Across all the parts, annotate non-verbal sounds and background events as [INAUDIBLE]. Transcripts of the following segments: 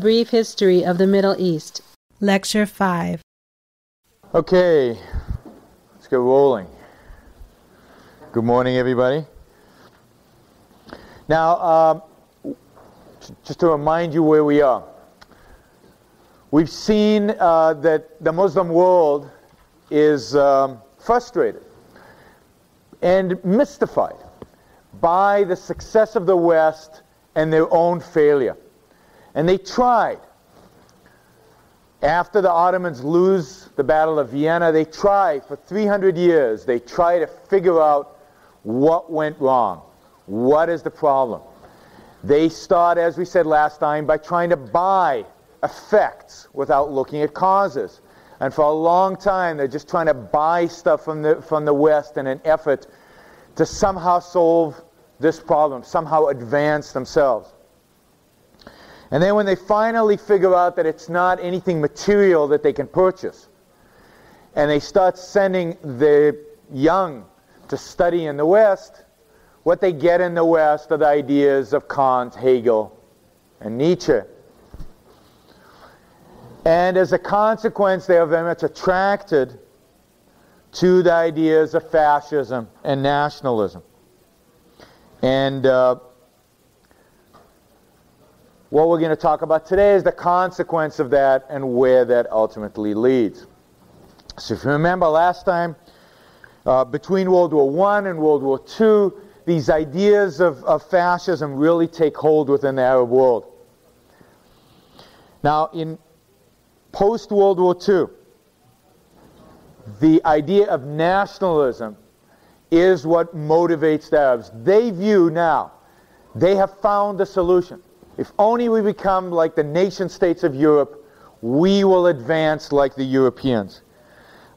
Brief History of the Middle East. Lecture 5. Okay, let's get rolling. Good morning, everybody. Now, um, just to remind you where we are, we've seen uh, that the Muslim world is um, frustrated and mystified by the success of the West and their own failure. And they tried. After the Ottomans lose the Battle of Vienna, they try for 300 years, they try to figure out what went wrong. What is the problem? They start, as we said last time, by trying to buy effects without looking at causes. And for a long time, they're just trying to buy stuff from the, from the West in an effort to somehow solve this problem, somehow advance themselves. And then when they finally figure out that it's not anything material that they can purchase, and they start sending the young to study in the West, what they get in the West are the ideas of Kant, Hegel, and Nietzsche. And as a consequence, they are very much attracted to the ideas of fascism and nationalism. And uh, what we're going to talk about today is the consequence of that and where that ultimately leads. So if you remember last time, uh, between World War I and World War II, these ideas of, of fascism really take hold within the Arab world. Now, in post World War II, the idea of nationalism is what motivates the Arabs. They view now, they have found the solution. If only we become like the nation states of Europe, we will advance like the Europeans.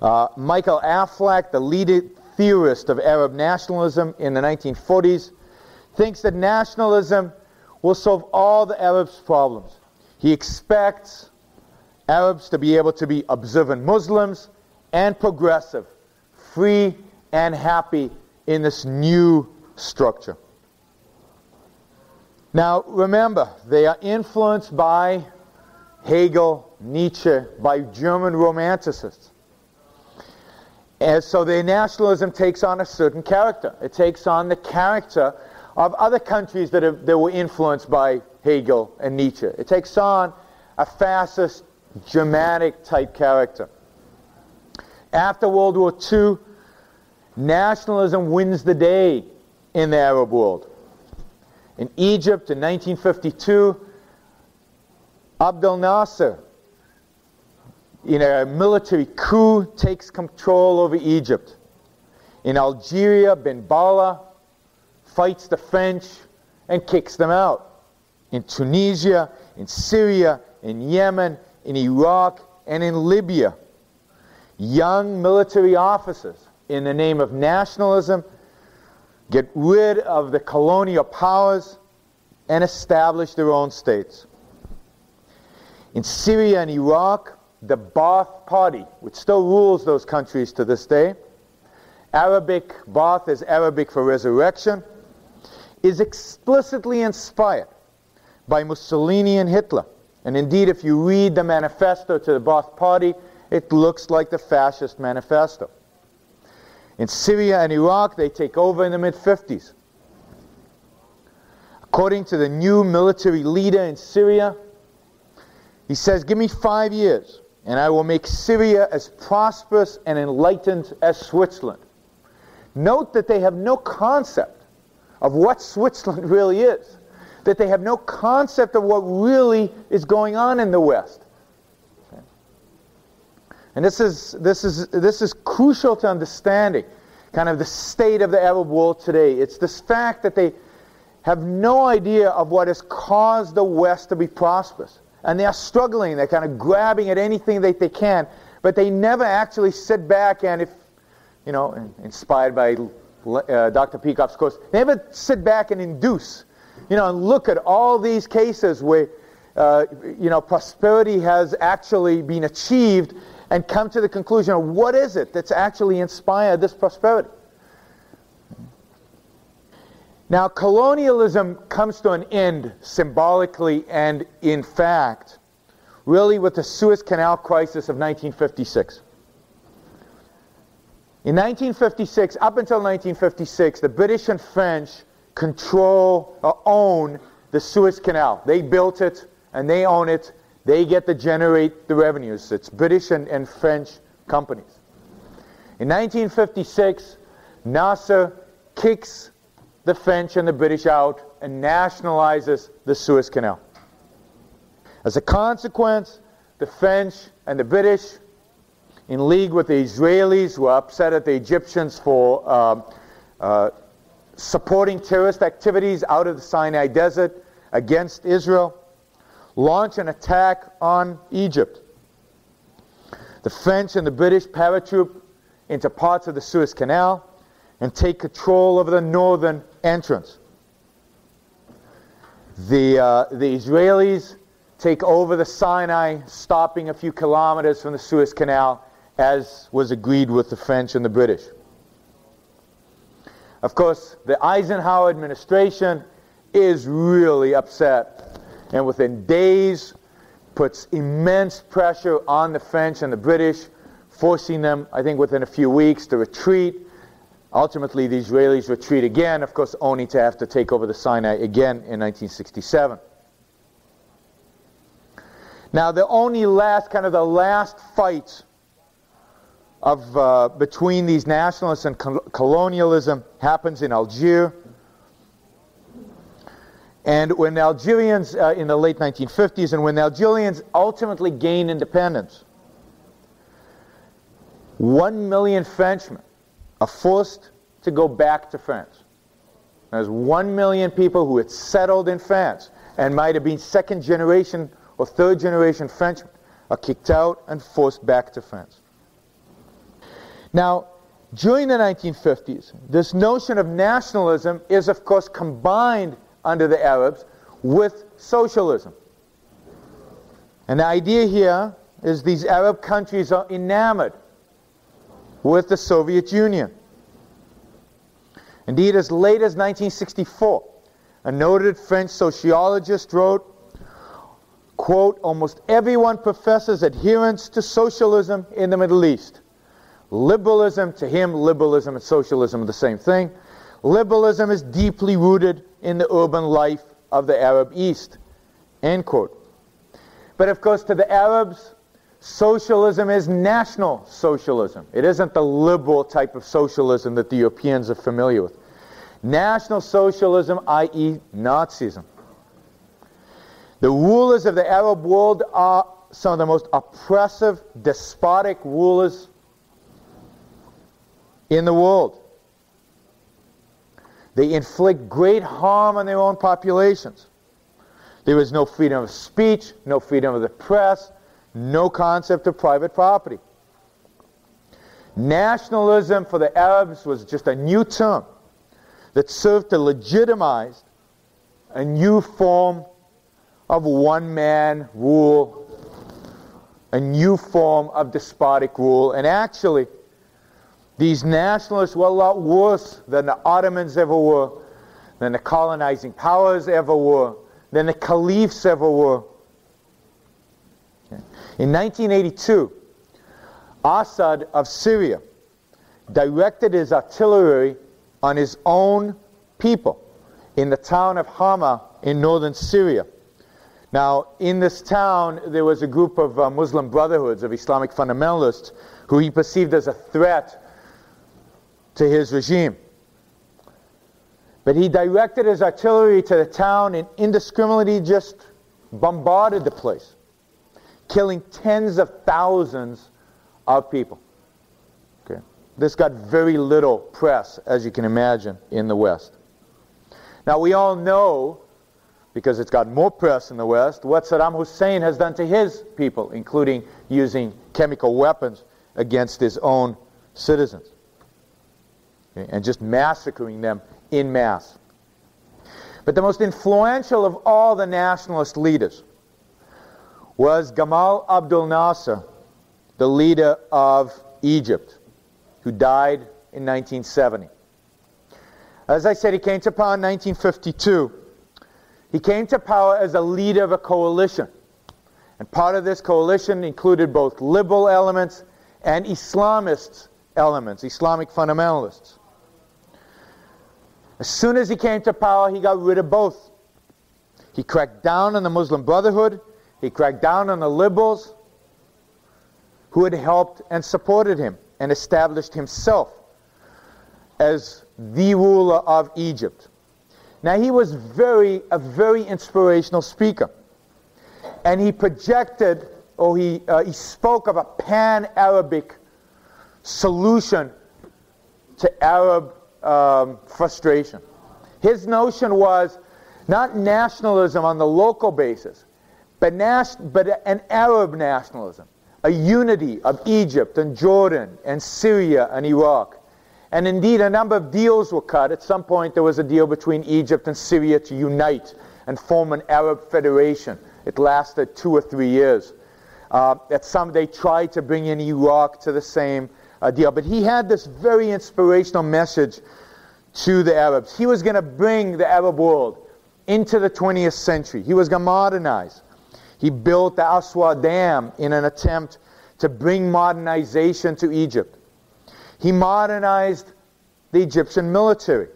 Uh, Michael Aflaq, the leading theorist of Arab nationalism in the 1940s, thinks that nationalism will solve all the Arabs' problems. He expects Arabs to be able to be observant Muslims and progressive, free and happy in this new structure. Now, remember, they are influenced by Hegel, Nietzsche, by German romanticists. And so their nationalism takes on a certain character. It takes on the character of other countries that, have, that were influenced by Hegel and Nietzsche. It takes on a fascist, Germanic type character. After World War II, nationalism wins the day in the Arab world. In Egypt in 1952, Abdel Nasser in a military coup, takes control over Egypt. In Algeria, Ben Bella fights the French and kicks them out. In Tunisia, in Syria, in Yemen, in Iraq, and in Libya, young military officers, in the name of nationalism, get rid of the colonial powers and establish their own states. In Syria and Iraq, the Ba'ath Party, which still rules those countries to this day, Arabic, Ba'ath is Arabic for resurrection, is explicitly inspired by Mussolini and Hitler. And indeed, if you read the manifesto to the Ba'ath Party, it looks like the fascist manifesto. In Syria and Iraq, they take over in the mid 50s. According to the new military leader in Syria, he says, Give me five years and I will make Syria as prosperous and enlightened as Switzerland. Note that they have no concept of what Switzerland [LAUGHS] really is, that they have no concept of what really is going on in the West. And this is, this, is, this is crucial to understanding kind of the state of the Arab world today. It's this fact that they have no idea of what has caused the West to be prosperous and they are struggling. They're kind of grabbing at anything that they can, but they never actually sit back and, if you know, inspired by uh, Dr. Peikoff's course, they never sit back and induce, you know, and look at all these cases where, uh, you know, prosperity has actually been achieved and come to the conclusion of what is it that's actually inspired this prosperity. Now, colonialism comes to an end symbolically and in fact, really with the Suez Canal crisis of 1956. In 1956, up until 1956, the British and French control or own the Suez Canal. They built it and they own it. They get to generate the revenues. It's British and, and French companies. In 1956, Nasser kicks the French and the British out and nationalizes the Suez Canal. As a consequence, the French and the British in league with the Israelis were upset at the Egyptians for um, uh, supporting terrorist activities out of the Sinai Desert against Israel, launch an attack on Egypt. The French and the British paratroop into parts of the Suez Canal and take control of the northern entrance. The, uh, the Israelis take over the Sinai, stopping a few kilometers from the Suez Canal as was agreed with the French and the British. Of course, the Eisenhower administration is really upset and within days puts immense pressure on the French and the British, forcing them, I think within a few weeks, to retreat. Ultimately, the Israelis retreat again, of course, only to have to take over the Sinai again in 1967. Now, the only last, kind of the last fight of uh, between these nationalists and colonialism happens in Algiers. And when the Algerians, uh, in the late 1950s, and when the Algerians ultimately gain independence, one million Frenchmen are forced to go back to France. There's one million people who had settled in France and might have been second generation or third generation Frenchmen are kicked out and forced back to France. Now, during the 1950s, this notion of nationalism is, of course, combined under the Arabs with socialism. And the idea here is these Arab countries are enamored with the Soviet Union. Indeed, as late as 1964, a noted French sociologist wrote, quote, almost everyone professes adherence to socialism in the Middle East. Liberalism, to him, liberalism and socialism are the same thing. Liberalism is deeply rooted in the urban life of the Arab East. End quote. But of course, to the Arabs, socialism is national socialism. It isn't the liberal type of socialism that the Europeans are familiar with. National socialism, i.e., Nazism. The rulers of the Arab world are some of the most oppressive, despotic rulers in the world. They inflict great harm on their own populations. There is no freedom of speech, no freedom of the press, no concept of private property. Nationalism for the Arabs was just a new term that served to legitimize a new form of one man rule, a new form of despotic rule. And actually, these nationalists were a lot worse than the Ottomans ever were, than the colonizing powers ever were, than the caliphs ever were. In 1982, Assad of Syria directed his artillery on his own people in the town of Hama in northern Syria. Now, in this town, there was a group of uh, Muslim brotherhoods of Islamic fundamentalists who he perceived as a threat to his regime. But he directed his artillery to the town and indiscriminately just bombarded the place, killing tens of thousands of people. Okay. This got very little press, as you can imagine, in the West. Now, we all know, because it's got more press in the West, what Saddam Hussein has done to his people, including using chemical weapons against his own citizens and just massacring them in mass. But the most influential of all the nationalist leaders was Gamal Abdel Nasser, the leader of Egypt, who died in 1970. As I said, he came to power in 1952. He came to power as a leader of a coalition. And part of this coalition included both liberal elements and Islamist elements, Islamic fundamentalists. As soon as he came to power, he got rid of both. He cracked down on the Muslim Brotherhood, he cracked down on the liberals who had helped and supported him and established himself as the ruler of Egypt. Now he was very a very inspirational speaker. And he projected or he, uh, he spoke of a pan-Arabic solution to Arab um, frustration. His notion was not nationalism on the local basis, but, but an Arab nationalism, a unity of Egypt and Jordan and Syria and Iraq. And indeed, a number of deals were cut. At some point, there was a deal between Egypt and Syria to unite and form an Arab federation. It lasted two or three years. Uh, at some, they tried to bring in Iraq to the same uh, deal. But he had this very inspirational message to the Arabs. He was going to bring the Arab world into the 20th century. He was going to modernize. He built the Aswan Dam in an attempt to bring modernization to Egypt. He modernized the Egyptian military.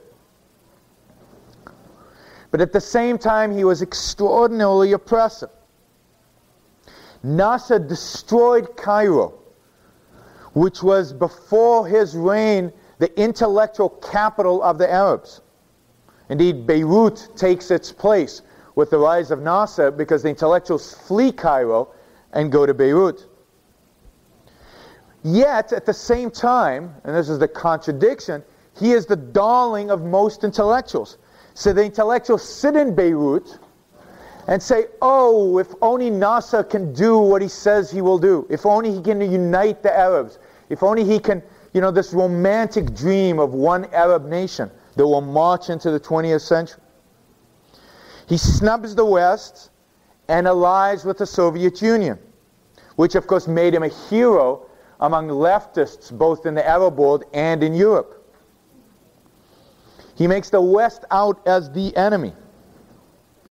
But at the same time, he was extraordinarily oppressive. Nasser destroyed Cairo, which was before his reign the intellectual capital of the Arabs. Indeed, Beirut takes its place with the rise of Nasser because the intellectuals flee Cairo and go to Beirut. Yet, at the same time, and this is the contradiction, he is the darling of most intellectuals. So the intellectuals sit in Beirut and say, oh, if only Nasser can do what he says he will do, if only he can unite the Arabs, if only he can, you know, this romantic dream of one Arab nation that will march into the 20th century. He snubs the West and allies with the Soviet Union, which of course made him a hero among leftists both in the Arab world and in Europe. He makes the West out as the enemy.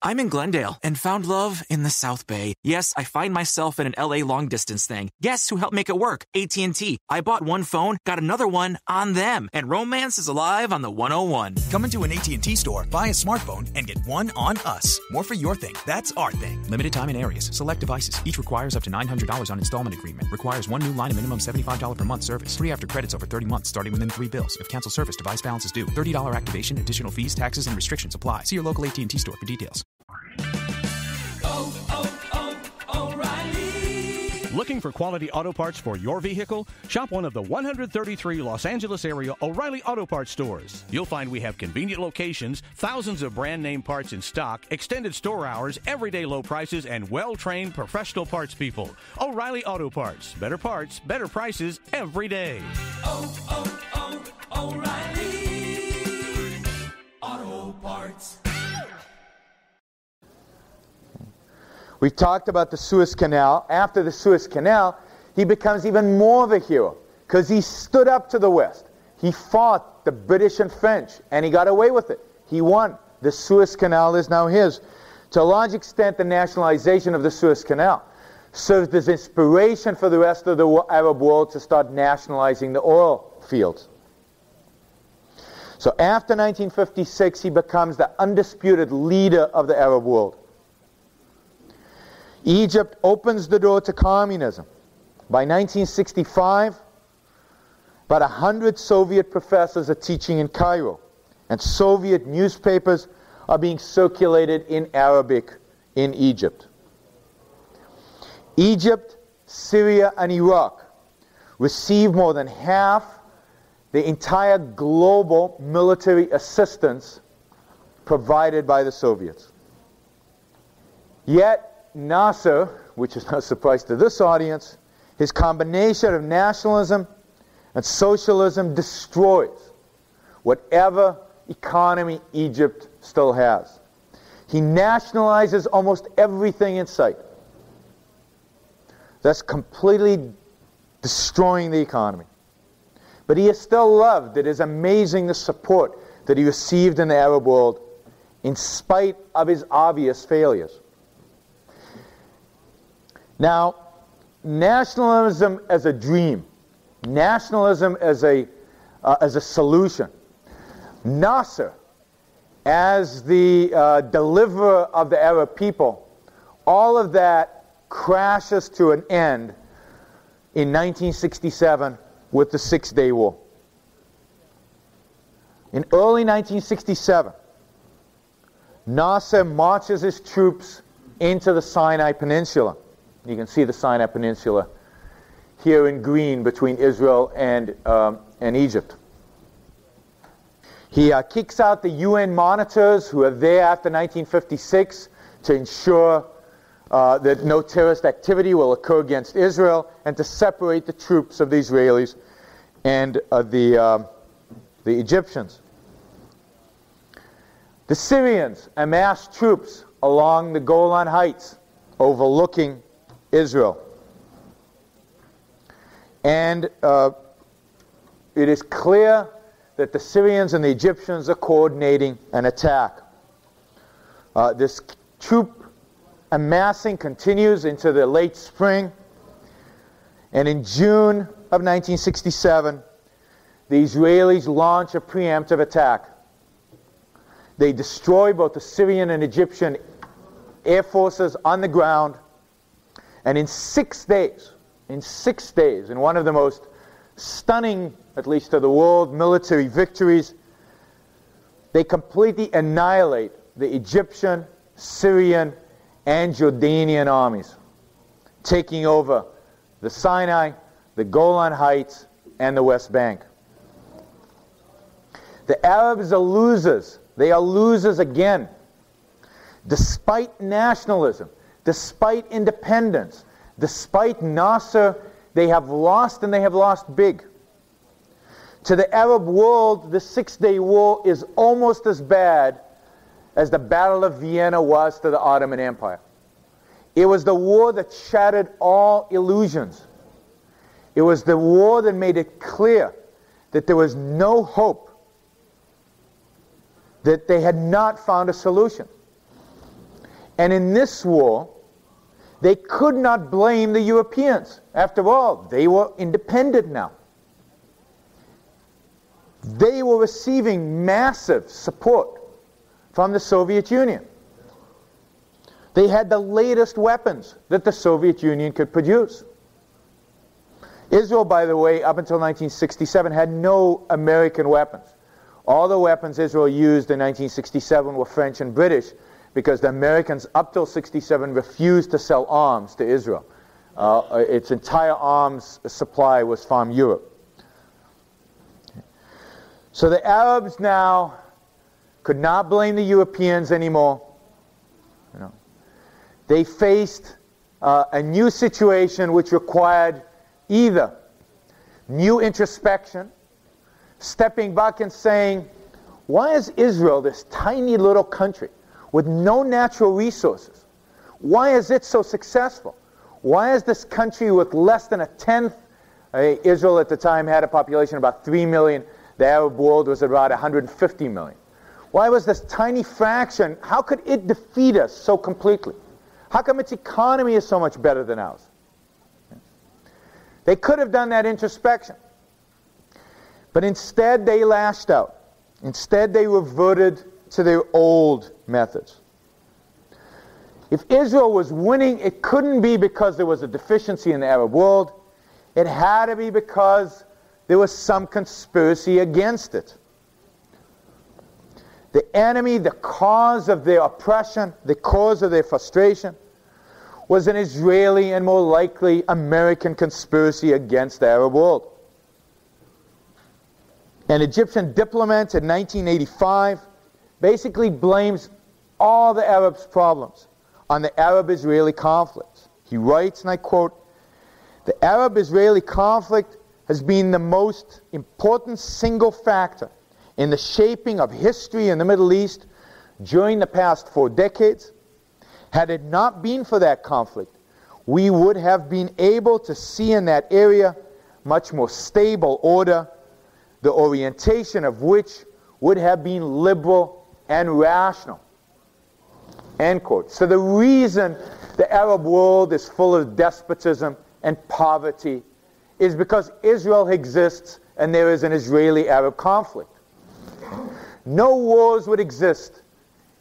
I'm in Glendale and found love in the South Bay. Yes, I find myself in an LA long distance thing. Guess who helped make it work? AT&T. I bought one phone, got another one on them, and romance is alive on the 101. Come into an AT&T store, buy a smartphone, and get one on us. More for your thing. That's our thing. Limited time in areas. Select devices. Each requires up to $900 on installment agreement. Requires one new line and minimum $75 per month service. Free after credits over 30 months starting within three bills. If cancel service, device balance is due. $30 activation, additional fees, taxes, and restrictions apply. See your local AT&T store for details. Looking for quality auto parts for your vehicle? Shop one of the 133 Los Angeles area O'Reilly Auto Parts stores. You'll find we have convenient locations, thousands of brand name parts in stock, extended store hours, everyday low prices, and well trained professional parts people. O'Reilly Auto Parts. Better parts, better prices every day. Oh, oh, oh, O'Reilly Auto Parts. We've talked about the Suez Canal. After the Suez Canal, he becomes even more of a hero because he stood up to the West. He fought the British and French, and he got away with it. He won. The Suez Canal is now his. To a large extent, the nationalization of the Suez Canal served as inspiration for the rest of the Arab world to start nationalizing the oil fields. So after 1956, he becomes the undisputed leader of the Arab world. Egypt opens the door to communism. By 1965, about 100 Soviet professors are teaching in Cairo, and Soviet newspapers are being circulated in Arabic in Egypt. Egypt, Syria, and Iraq receive more than half the entire global military assistance provided by the Soviets. Yet, Nasser, which is no surprise to this audience, his combination of nationalism and socialism destroys whatever economy Egypt still has. He nationalizes almost everything in sight, That's completely destroying the economy. But he is still loved. It is amazing the support that he received in the Arab world in spite of his obvious failures. Now, nationalism as a dream, nationalism as a, uh, as a solution, Nasser as the uh, deliverer of the Arab people, all of that crashes to an end in 1967 with the Six Day War. In early 1967, Nasser marches his troops into the Sinai Peninsula. You can see the Sinai Peninsula here in green between Israel and, um, and Egypt. He uh, kicks out the UN monitors who are there after 1956 to ensure uh, that no terrorist activity will occur against Israel and to separate the troops of the Israelis and uh, the, uh, the Egyptians. The Syrians amassed troops along the Golan Heights overlooking Israel. And uh, it is clear that the Syrians and the Egyptians are coordinating an attack. Uh, this troop amassing continues into the late spring. And in June of 1967, the Israelis launch a preemptive attack. They destroy both the Syrian and Egyptian air forces on the ground. And in six days, in six days, in one of the most stunning, at least to the world, military victories, they completely annihilate the Egyptian, Syrian, and Jordanian armies, taking over the Sinai, the Golan Heights, and the West Bank. The Arabs are losers. They are losers again. Despite nationalism, despite independence, despite Nasser, they have lost and they have lost big. To the Arab world, the Six Day War is almost as bad as the Battle of Vienna was to the Ottoman Empire. It was the war that shattered all illusions. It was the war that made it clear that there was no hope, that they had not found a solution. And in this war, they could not blame the Europeans. After all, they were independent now. They were receiving massive support from the Soviet Union. They had the latest weapons that the Soviet Union could produce. Israel, by the way, up until 1967, had no American weapons. All the weapons Israel used in 1967 were French and British because the Americans, up till 67, refused to sell arms to Israel. Uh, its entire arms supply was from Europe. So the Arabs now could not blame the Europeans anymore. You know, they faced uh, a new situation which required either new introspection, stepping back and saying, why is Israel, this tiny little country with no natural resources, why is it so successful? Why is this country with less than a tenth? Uh, Israel at the time had a population of about 3 million. The Arab world was about 150 million. Why was this tiny fraction, how could it defeat us so completely? How come its economy is so much better than ours? They could have done that introspection. But instead, they lashed out. Instead, they reverted to their old methods. If Israel was winning, it couldn't be because there was a deficiency in the Arab world. It had to be because there was some conspiracy against it. The enemy, the cause of their oppression, the cause of their frustration, was an Israeli and more likely American conspiracy against the Arab world. An Egyptian diplomat in 1985 basically blames all the Arabs' problems on the Arab-Israeli conflict. He writes, and I quote, the Arab-Israeli conflict has been the most important single factor in the shaping of history in the Middle East during the past four decades. Had it not been for that conflict, we would have been able to see in that area much more stable order, the orientation of which would have been liberal and rational. End quote. So the reason the Arab world is full of despotism and poverty is because Israel exists and there is an Israeli-Arab conflict. No wars would exist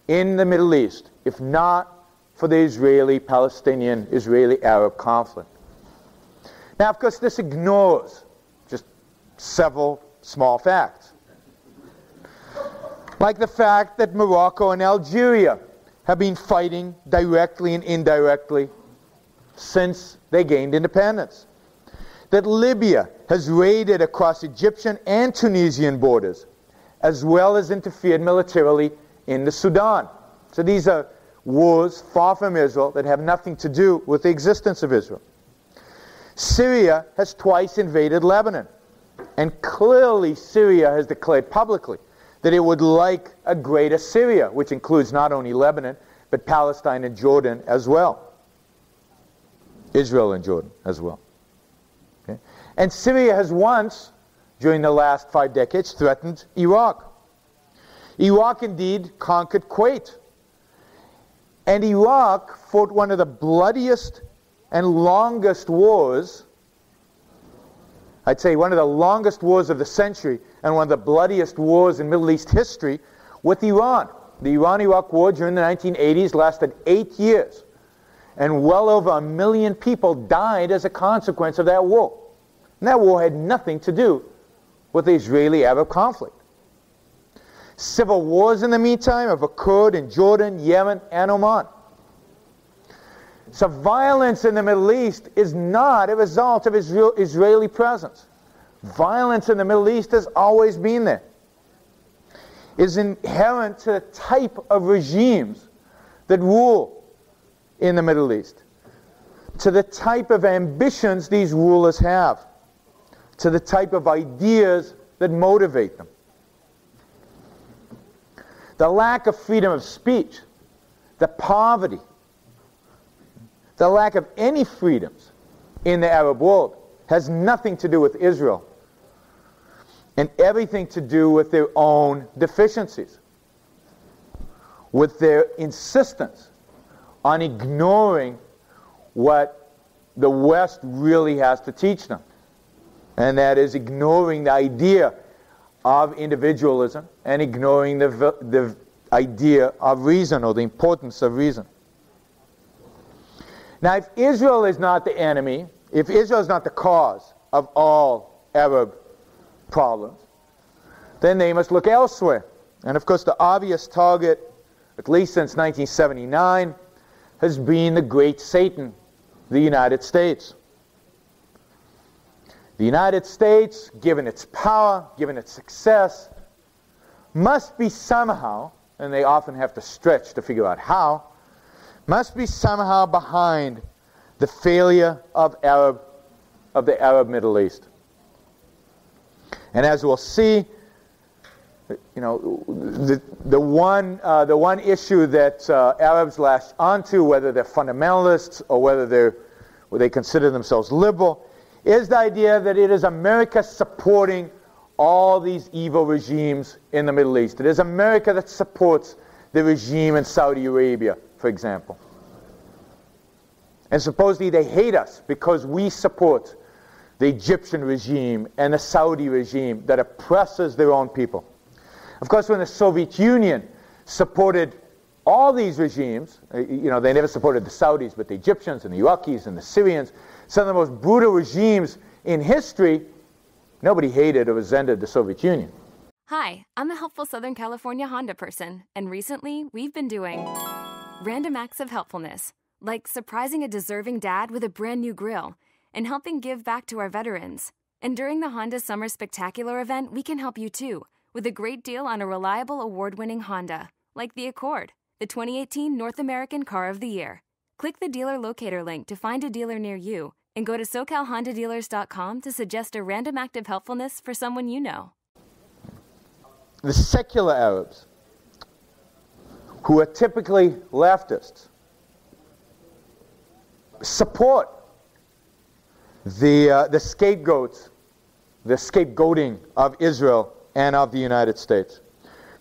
in the Middle East if not for the Israeli-Palestinian, Israeli-Arab conflict. Now, of course, this ignores just several small facts. Like the fact that Morocco and Algeria have been fighting directly and indirectly since they gained independence. That Libya has raided across Egyptian and Tunisian borders, as well as interfered militarily in the Sudan. So these are wars far from Israel that have nothing to do with the existence of Israel. Syria has twice invaded Lebanon. And clearly, Syria has declared publicly that it would like a greater Syria, which includes not only Lebanon, but Palestine and Jordan as well. Israel and Jordan as well. Okay? And Syria has once, during the last five decades, threatened Iraq. Iraq indeed conquered Kuwait. And Iraq fought one of the bloodiest and longest wars, I'd say one of the longest wars of the century and one of the bloodiest wars in Middle East history with Iran. The Iran-Iraq War during the 1980s lasted eight years, and well over a million people died as a consequence of that war. And that war had nothing to do with the Israeli-Arab conflict. Civil wars in the meantime have occurred in Jordan, Yemen, and Oman. So violence in the Middle East is not a result of Israel, Israeli presence. Violence in the Middle East has always been there. Is inherent to the type of regimes that rule in the Middle East, to the type of ambitions these rulers have, to the type of ideas that motivate them. The lack of freedom of speech, the poverty, the lack of any freedoms in the Arab world has nothing to do with Israel and everything to do with their own deficiencies, with their insistence on ignoring what the West really has to teach them. And that is ignoring the idea of individualism and ignoring the, the idea of reason or the importance of reason. Now, if Israel is not the enemy, if Israel is not the cause of all Arab problems, then they must look elsewhere. And of course, the obvious target, at least since 1979, has been the great Satan, the United States. The United States, given its power, given its success, must be somehow, and they often have to stretch to figure out how, must be somehow behind the failure of Arab of the Arab Middle East. And as we'll see, you know, the, the, one, uh, the one issue that uh, Arabs latch onto, whether they're fundamentalists or whether they're, they consider themselves liberal, is the idea that it is America supporting all these evil regimes in the Middle East. It is America that supports the regime in Saudi Arabia, for example. And supposedly they hate us because we support the Egyptian regime and the Saudi regime that oppresses their own people. Of course, when the Soviet Union supported all these regimes, uh, you know, they never supported the Saudis, but the Egyptians and the Iraqis and the Syrians, some of the most brutal regimes in history, nobody hated or resented the Soviet Union. Hi, I'm a helpful Southern California Honda person, and recently we've been doing random acts of helpfulness, like surprising a deserving dad with a brand new grill and helping give back to our veterans. And during the Honda Summer Spectacular event, we can help you too with a great deal on a reliable award winning Honda, like the Accord, the 2018 North American Car of the Year. Click the dealer locator link to find a dealer near you and go to SoCalHondaDealers.com to suggest a random act of helpfulness for someone you know. The secular Arabs, who are typically leftists, support the, uh, the scapegoats, the scapegoating of Israel and of the United States.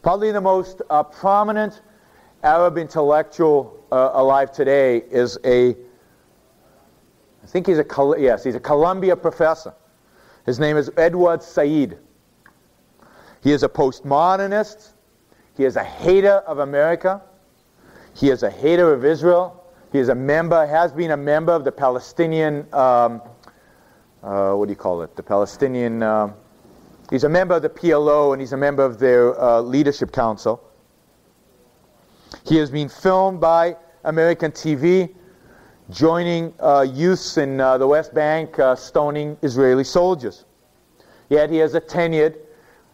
Probably the most uh, prominent Arab intellectual uh, alive today is a, I think he's a, yes, he's a Columbia professor. His name is Edward Said. He is a postmodernist. He is a hater of America. He is a hater of Israel. He is a member, has been a member of the Palestinian, um, uh, what do you call it? The Palestinian, uh, he's a member of the PLO and he's a member of their uh, leadership council. He has been filmed by American TV joining uh, youths in uh, the West Bank uh, stoning Israeli soldiers. Yet he has a tenured,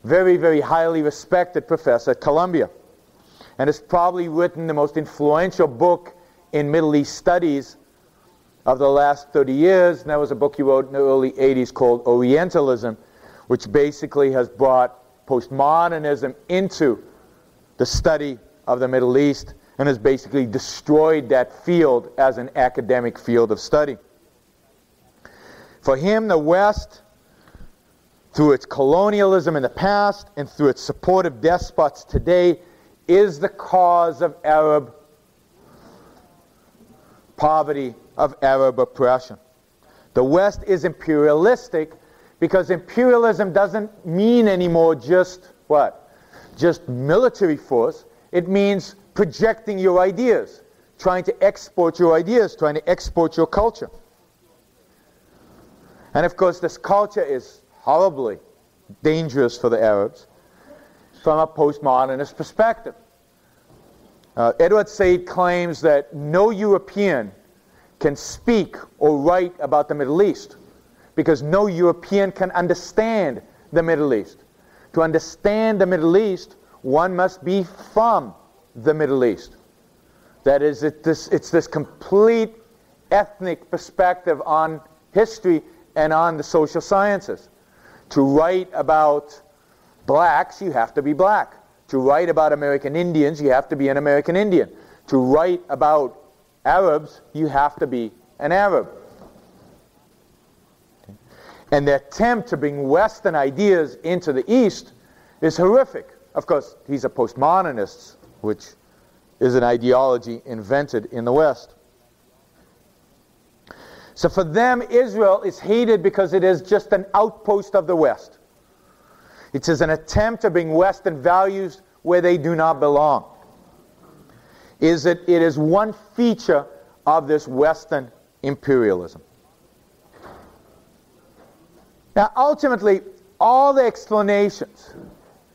very, very highly respected professor at Columbia and has probably written the most influential book in Middle East studies of the last 30 years. And that was a book he wrote in the early 80s called Orientalism, which basically has brought postmodernism into the study of the Middle East and has basically destroyed that field as an academic field of study. For him, the West, through its colonialism in the past and through its support of despots today, is the cause of Arab poverty, of Arab oppression. The West is imperialistic because imperialism doesn't mean anymore just what? Just military force. It means projecting your ideas, trying to export your ideas, trying to export your culture. And of course, this culture is horribly dangerous for the Arabs from a postmodernist perspective. Uh, Edward Said claims that no European can speak or write about the Middle East because no European can understand the Middle East. To understand the Middle East, one must be from the Middle East. That is, it, this, it's this complete ethnic perspective on history and on the social sciences. To write about blacks, you have to be black. To write about American Indians, you have to be an American Indian. To write about Arabs, you have to be an Arab. And the attempt to bring Western ideas into the East is horrific. Of course, he's a postmodernist, which is an ideology invented in the West. So for them, Israel is hated because it is just an outpost of the West. It is an attempt to bring Western values where they do not belong. Is that it is one feature of this Western imperialism. Now, ultimately, all the explanations,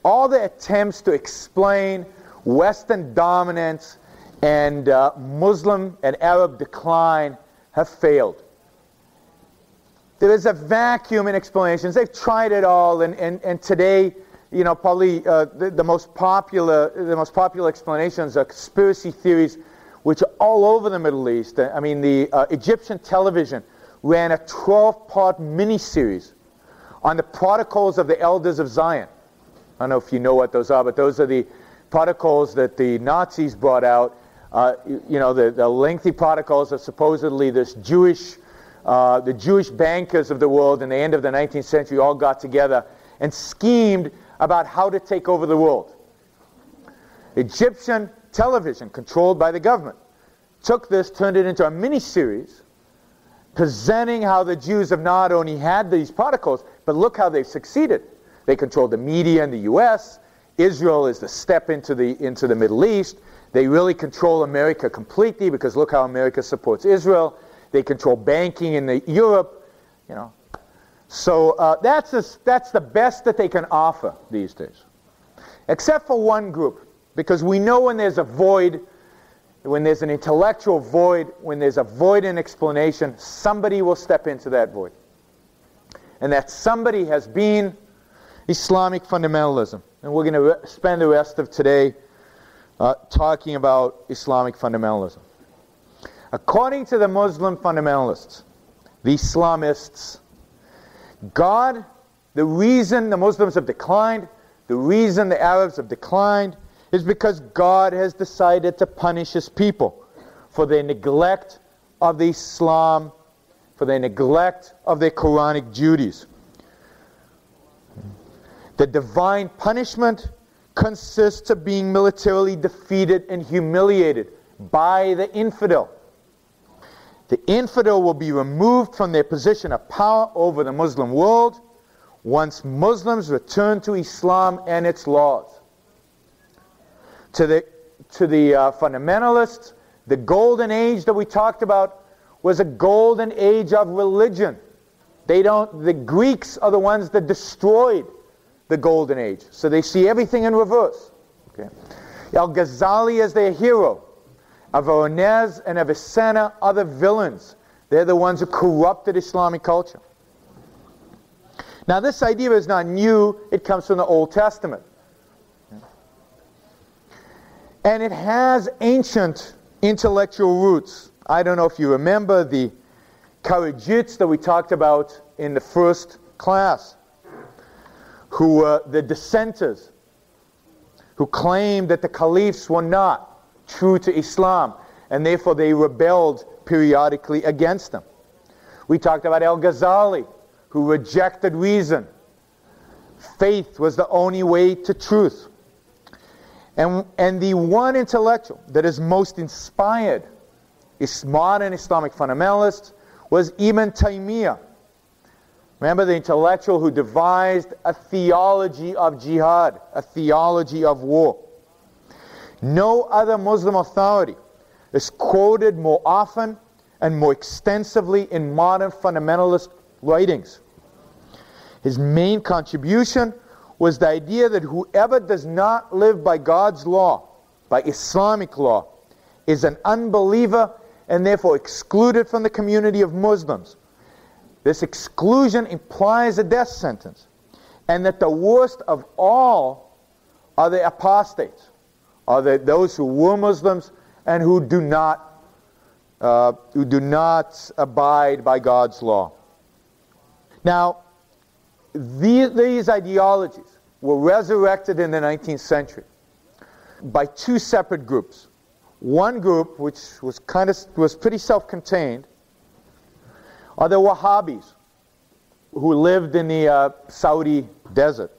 all the attempts to explain Western dominance and uh, Muslim and Arab decline have failed. There is a vacuum in explanations. They've tried it all, and, and, and today, you know, probably uh, the, the, most popular, the most popular explanations are conspiracy theories, which are all over the Middle East. I mean, the uh, Egyptian television ran a 12-part miniseries on the protocols of the elders of Zion. I don't know if you know what those are, but those are the protocols that the Nazis brought out. Uh, you know, the, the, lengthy protocols of supposedly this Jewish, uh, the Jewish bankers of the world in the end of the 19th century all got together and schemed about how to take over the world. Egyptian television, controlled by the government, took this, turned it into a mini series, presenting how the Jews have not only had these protocols, but look how they've succeeded. They controlled the media in the U.S., Israel is the step into the, into the Middle East. They really control America completely because look how America supports Israel. They control banking in the, Europe, you know. So uh, that's, a, that's the best that they can offer these days. Except for one group, because we know when there's a void, when there's an intellectual void, when there's a void in explanation, somebody will step into that void. And that somebody has been Islamic fundamentalism. And we're going to spend the rest of today uh, talking about Islamic fundamentalism. According to the Muslim fundamentalists, the Islamists, God, the reason the Muslims have declined, the reason the Arabs have declined, is because God has decided to punish his people for their neglect of the Islam, for their neglect of their Quranic duties. The divine punishment consists of being militarily defeated and humiliated by the infidel. The infidel will be removed from their position of power over the Muslim world once Muslims return to Islam and its laws. To the, to the uh, fundamentalists, the golden age that we talked about was a golden age of religion. They don't, the Greeks are the ones that destroyed the golden age. So they see everything in reverse. Okay. Al Ghazali is their hero. Averroes and Avicenna are the villains. They're the ones who corrupted Islamic culture. Now, this idea is not new, it comes from the Old Testament. And it has ancient intellectual roots. I don't know if you remember the Kharijites that we talked about in the first class, who were the dissenters, who claimed that the caliphs were not true to Islam, and therefore they rebelled periodically against them. We talked about Al Ghazali, who rejected reason. Faith was the only way to truth. And, and the one intellectual that is most inspired is modern Islamic fundamentalist was Ibn Taymiyyah. Remember the intellectual who devised a theology of jihad, a theology of war. No other Muslim authority is quoted more often and more extensively in modern fundamentalist writings. His main contribution was the idea that whoever does not live by God's law, by Islamic law, is an unbeliever and therefore excluded from the community of Muslims. This exclusion implies a death sentence, and that the worst of all are the apostates, are those who were Muslims and who do not, uh, who do not abide by God's law. Now, these, these ideologies were resurrected in the 19th century by two separate groups. One group, which was kind of was pretty self-contained, are the Wahhabis, who lived in the uh, Saudi desert.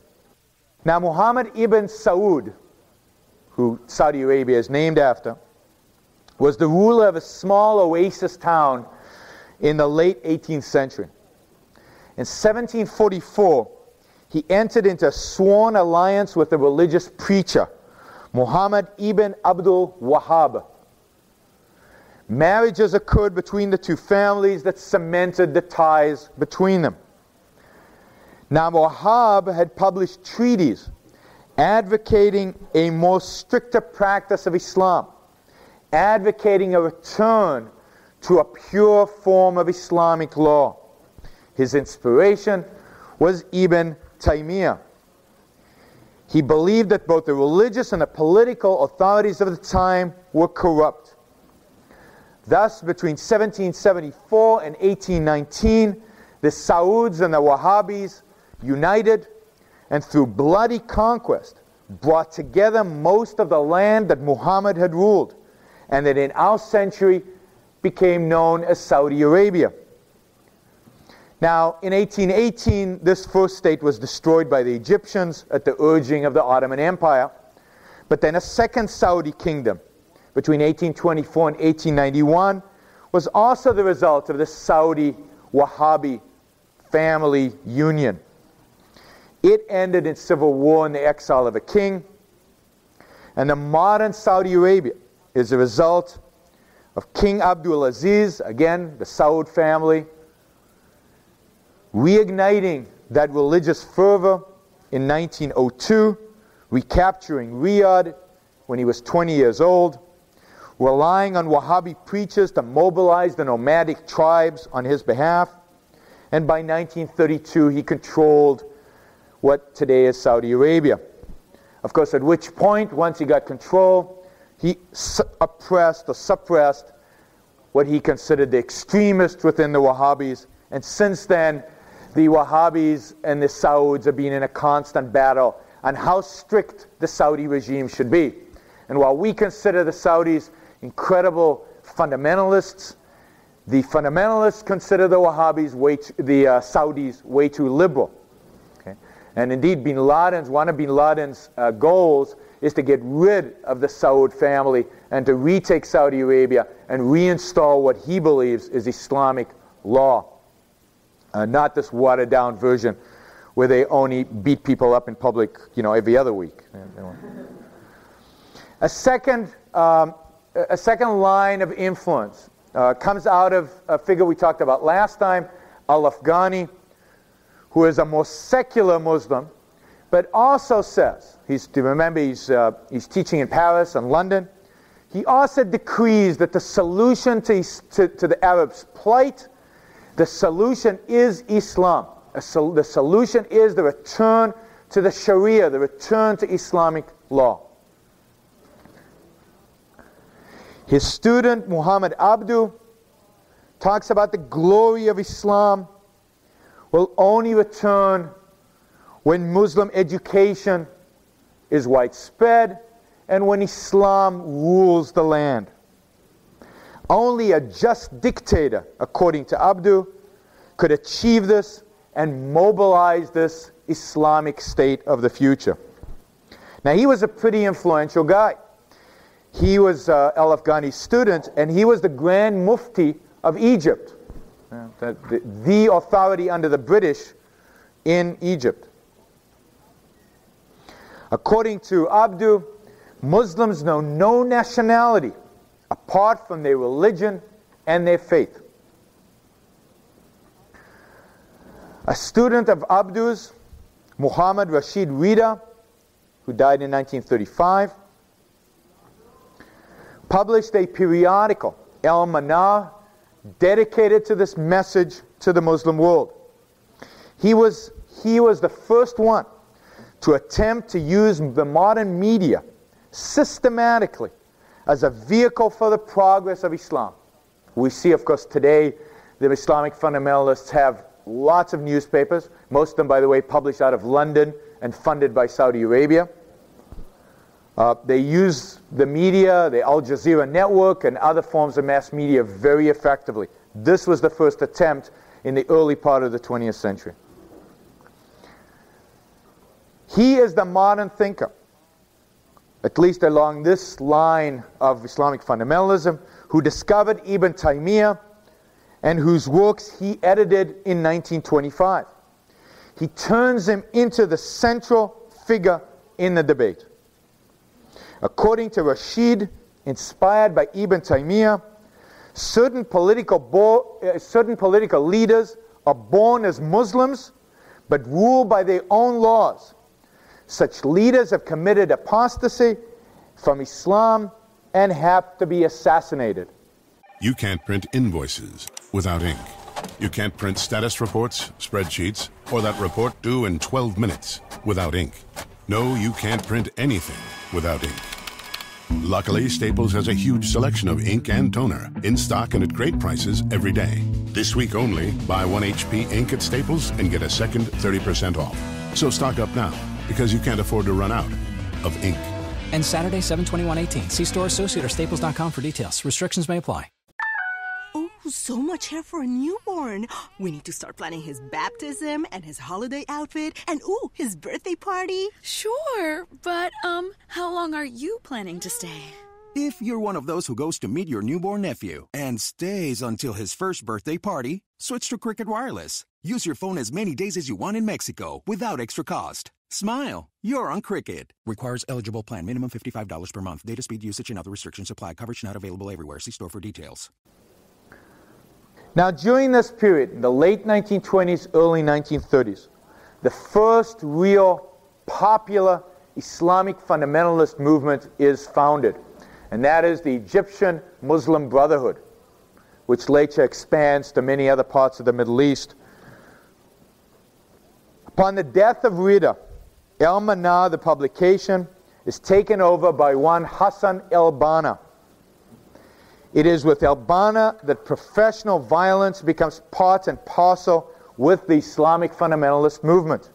Now, Muhammad ibn Saud, who Saudi Arabia is named after, was the ruler of a small oasis town in the late 18th century. In 1744, he entered into a sworn alliance with a religious preacher Muhammad ibn Abdul Wahhab. Marriages occurred between the two families that cemented the ties between them. Now, Wahhab had published treaties advocating a more stricter practice of Islam, advocating a return to a pure form of Islamic law. His inspiration was Ibn Taymiyyah. He believed that both the religious and the political authorities of the time were corrupt. Thus, between 1774 and 1819, the Sauds and the Wahhabis united and through bloody conquest brought together most of the land that Muhammad had ruled and that in our century became known as Saudi Arabia. Now, in 1818, this first state was destroyed by the Egyptians at the urging of the Ottoman Empire. But then a second Saudi kingdom between 1824 and 1891 was also the result of the Saudi Wahhabi family union. It ended in civil war and the exile of a king. And the modern Saudi Arabia is a result of King Abdul Aziz, again, the Saud family, reigniting that religious fervor in 1902, recapturing Riyadh when he was 20 years old, relying on Wahhabi preachers to mobilize the nomadic tribes on his behalf, and by 1932 he controlled what today is Saudi Arabia. Of course, at which point, once he got control, he oppressed or suppressed what he considered the extremists within the Wahhabis, and since then, the Wahhabis and the Sauds have been in a constant battle on how strict the Saudi regime should be. And while we consider the Saudis incredible fundamentalists, the fundamentalists consider the Wahhabis way the uh, Saudis way too liberal. And indeed, Bin Laden's, one of Bin Laden's uh, goals is to get rid of the Saud family and to retake Saudi Arabia and reinstall what he believes is Islamic law. Uh, not this watered down version where they only beat people up in public, you know, every other week. A second, um, a second line of influence uh, comes out of a figure we talked about last time, Al-Afghani, who is a more secular Muslim, but also says, he's, remember he's, uh, he's teaching in Paris and London, he also decrees that the solution to, to, to the Arabs' plight, the solution is Islam. Sol- the solution is the return to the Sharia, the return to Islamic law. His student, Muhammad Abdu, talks about the glory of Islam will only return when Muslim education is widespread and when Islam rules the land. Only a just dictator, according to Abdu, could achieve this and mobilize this Islamic state of the future. Now, he was a pretty influential guy. He was uh, Al Afghani's student, and he was the Grand Mufti of Egypt, the, the, the authority under the British in Egypt. According to Abdu, Muslims know no nationality apart from their religion and their faith. A student of Abdu's, Muhammad Rashid Rida, who died in 1935, published a periodical, Al Manar, dedicated to this message to the Muslim world. He was, he was the first one to attempt to use the modern media systematically as a vehicle for the progress of Islam. We see, of course, today the Islamic fundamentalists have lots of newspapers, most of them, by the way, published out of London and funded by Saudi Arabia. Uh, they use the media, the Al Jazeera network, and other forms of mass media very effectively. This was the first attempt in the early part of the 20th century. He is the modern thinker, at least along this line of Islamic fundamentalism, who discovered Ibn Taymiyyah and whose works he edited in 1925. He turns him into the central figure in the debate. According to Rashid, inspired by Ibn Taymiyyah, certain political, bo- uh, certain political leaders are born as Muslims but rule by their own laws. Such leaders have committed apostasy from Islam and have to be assassinated. You can't print invoices without ink. You can't print status reports, spreadsheets, or that report due in 12 minutes without ink. No, you can't print anything without ink. Luckily, Staples has a huge selection of ink and toner in stock and at great prices every day. This week only, buy 1 HP ink at Staples and get a second 30% off. So stock up now because you can't afford to run out of ink. And Saturday, 72118. See store associate or staples.com for details. Restrictions may apply. So much hair for a newborn. We need to start planning his baptism and his holiday outfit and ooh, his birthday party. Sure, but um, how long are you planning to stay? If you're one of those who goes to meet your newborn nephew and stays until his first birthday party, switch to Cricket Wireless. Use your phone as many days as you want in Mexico without extra cost. Smile. You're on Cricket. Requires eligible plan. Minimum $55 per month. Data speed usage and other restrictions apply. Coverage not available everywhere. See store for details. Now, during this period, in the late 1920s, early 1930s, the first real popular Islamic fundamentalist movement is founded, and that is the Egyptian Muslim Brotherhood, which later expands to many other parts of the Middle East. Upon the death of Rida, El Manar, the publication, is taken over by one Hassan El Banna. It is with El Banna that professional violence becomes part and parcel with the Islamic fundamentalist movement.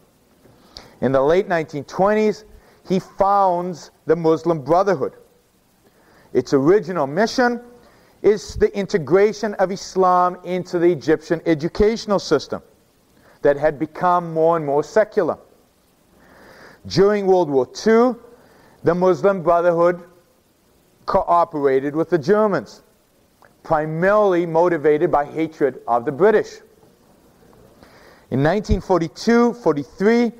In the late 1920s, he founds the Muslim Brotherhood. Its original mission is the integration of Islam into the Egyptian educational system that had become more and more secular. During World War II, the Muslim Brotherhood cooperated with the Germans, primarily motivated by hatred of the British. In 1942 43,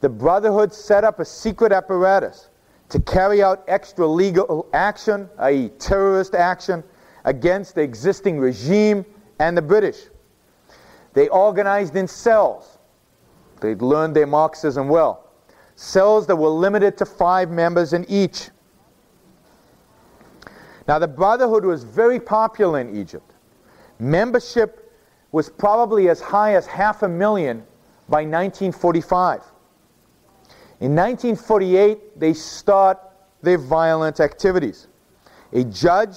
the Brotherhood set up a secret apparatus to carry out extra legal action, i.e., terrorist action, against the existing regime and the British. They organized in cells. They'd learned their Marxism well. Cells that were limited to five members in each. Now, the Brotherhood was very popular in Egypt. Membership was probably as high as half a million by 1945. In 1948, they start their violent activities. A judge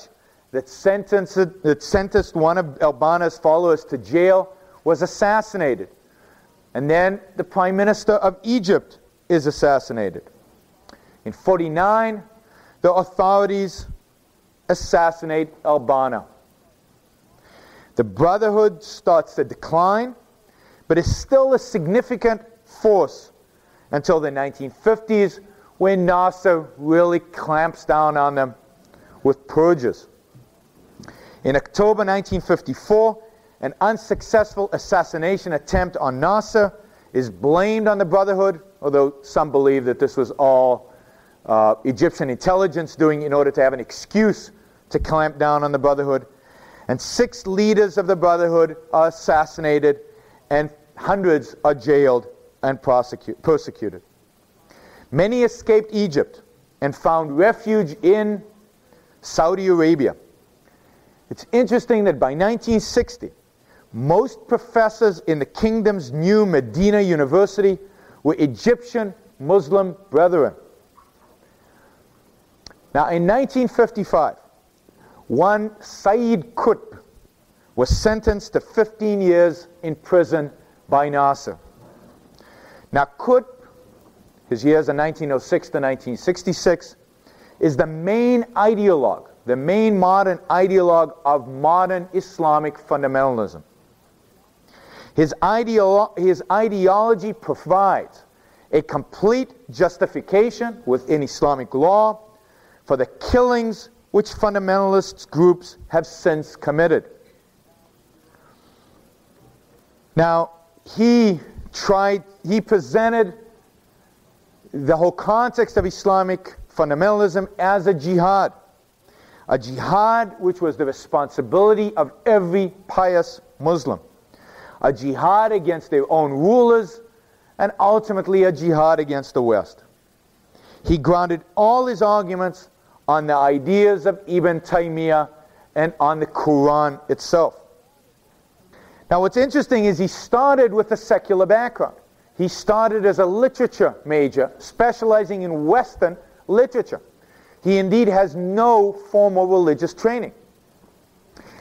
that sentenced, that sentenced one of al-Banna's followers to jail was assassinated. And then the Prime Minister of Egypt is assassinated. In 49, the authorities assassinate al-Banna. The Brotherhood starts to decline, but is still a significant force until the 1950s when Nasser really clamps down on them with purges. In October 1954, an unsuccessful assassination attempt on Nasser is blamed on the Brotherhood, although some believe that this was all uh, Egyptian intelligence doing in order to have an excuse to clamp down on the Brotherhood. And six leaders of the Brotherhood are assassinated, and hundreds are jailed and persecuted. Many escaped Egypt and found refuge in Saudi Arabia. It's interesting that by 1960, most professors in the kingdom's new Medina University were Egyptian Muslim brethren. Now, in 1955, one Sayyid Qutb was sentenced to 15 years in prison by Nasser. Now, Qutb, his years are 1906 to 1966, is the main ideologue, the main modern ideologue of modern Islamic fundamentalism. His, ideolo- his ideology provides a complete justification within Islamic law for the killings which fundamentalist groups have since committed. Now, he tried, he presented the whole context of Islamic fundamentalism as a jihad. A jihad which was the responsibility of every pious Muslim. A jihad against their own rulers, and ultimately a jihad against the West. He grounded all his arguments on the ideas of Ibn Taymiyyah and on the Quran itself. Now, what's interesting is he started with a secular background. He started as a literature major, specializing in Western literature. He indeed has no formal religious training.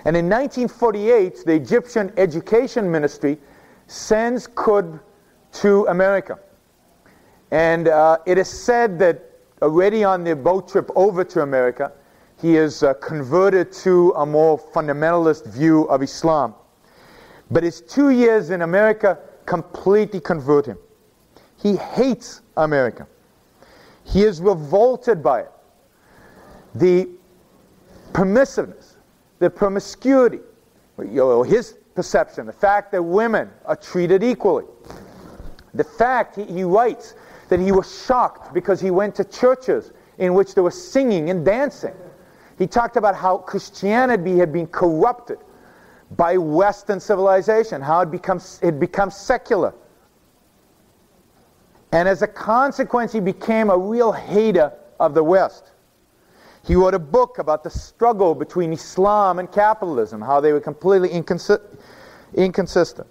And in 1948, the Egyptian Education Ministry sends Qutb to America. And uh, it is said that already on the boat trip over to America, he is uh, converted to a more fundamentalist view of Islam. But his two years in America completely convert him. He hates America. He is revolted by it. The permissiveness, the promiscuity, his perception, the fact that women are treated equally. The fact, he, he writes, that he was shocked because he went to churches in which there was singing and dancing. He talked about how Christianity had been corrupted by Western civilization, how it becomes it becomes secular. And as a consequence, he became a real hater of the West. He wrote a book about the struggle between Islam and capitalism, how they were completely inconsi- inconsistent,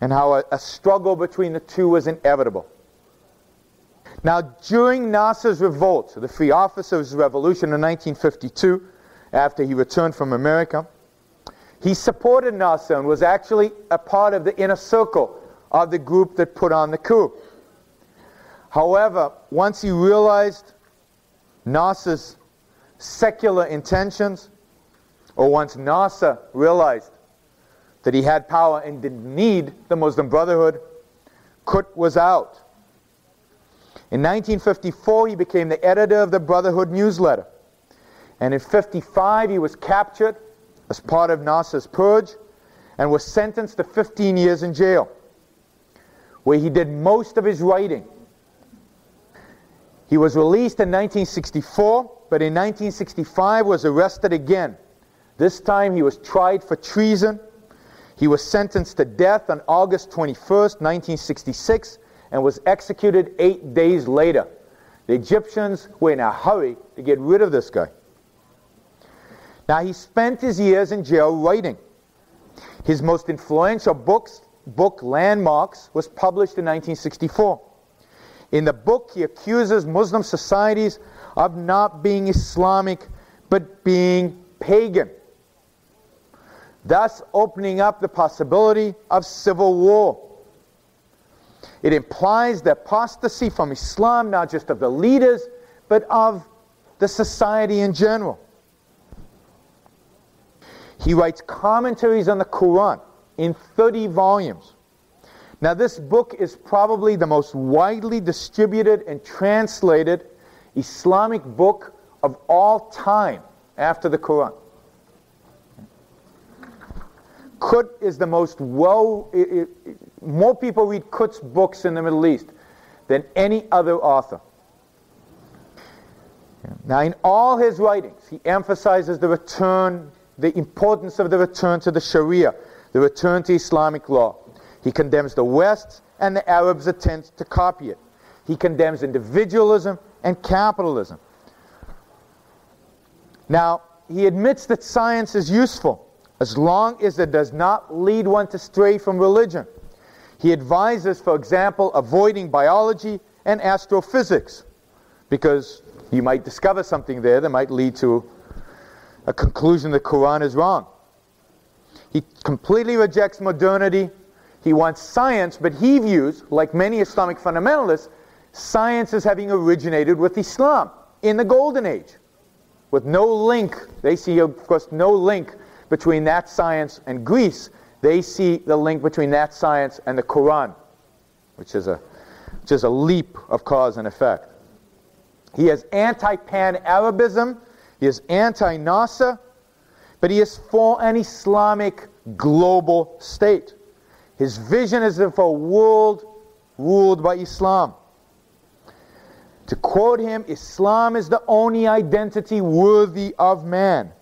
and how a, a struggle between the two was inevitable. Now, during Nasser's revolt, the Free Officers' Revolution in 1952, after he returned from America, he supported Nasser and was actually a part of the inner circle of the group that put on the coup. However, once he realized Nasser's secular intentions, or once Nasser realized that he had power and didn't need the Muslim Brotherhood, Qutb was out. In 1954, he became the editor of the Brotherhood newsletter. And in 55, he was captured as part of Nasser's purge and was sentenced to 15 years in jail, where he did most of his writing. He was released in 1964, but in 1965 was arrested again. This time he was tried for treason. He was sentenced to death on August 21st, 1966, and was executed eight days later. The Egyptians were in a hurry to get rid of this guy. Now, he spent his years in jail writing. His most influential books, book, Landmarks, was published in 1964. In the book, he accuses Muslim societies of not being Islamic, but being pagan, thus opening up the possibility of civil war. It implies the apostasy from Islam, not just of the leaders, but of the society in general. He writes commentaries on the Quran in 30 volumes. Now, this book is probably the most widely distributed and translated Islamic book of all time after the Quran. Qutb is the most well, it, it, more people read Qutb's books in the Middle East than any other author. Now, in all his writings, he emphasizes the return, the importance of the return to the Sharia, the return to Islamic law. He condemns the West and the Arabs' attempts to copy it. He condemns individualism and capitalism. Now, he admits that science is useful as long as it does not lead one to stray from religion. He advises, for example, avoiding biology and astrophysics because you might discover something there that might lead to a conclusion the Quran is wrong. He completely rejects modernity. He wants science, but he views, like many Islamic fundamentalists, science as having originated with Islam in the Golden Age, with no link. They see, of course, no link between that science and Greece. They see the link between that science and the Quran, which is a, which is a leap of cause and effect. He is anti pan Arabism, he is anti Nasser, but he is for an Islamic global state. His vision is of a world ruled by Islam. To quote him, Islam is the only identity worthy of man.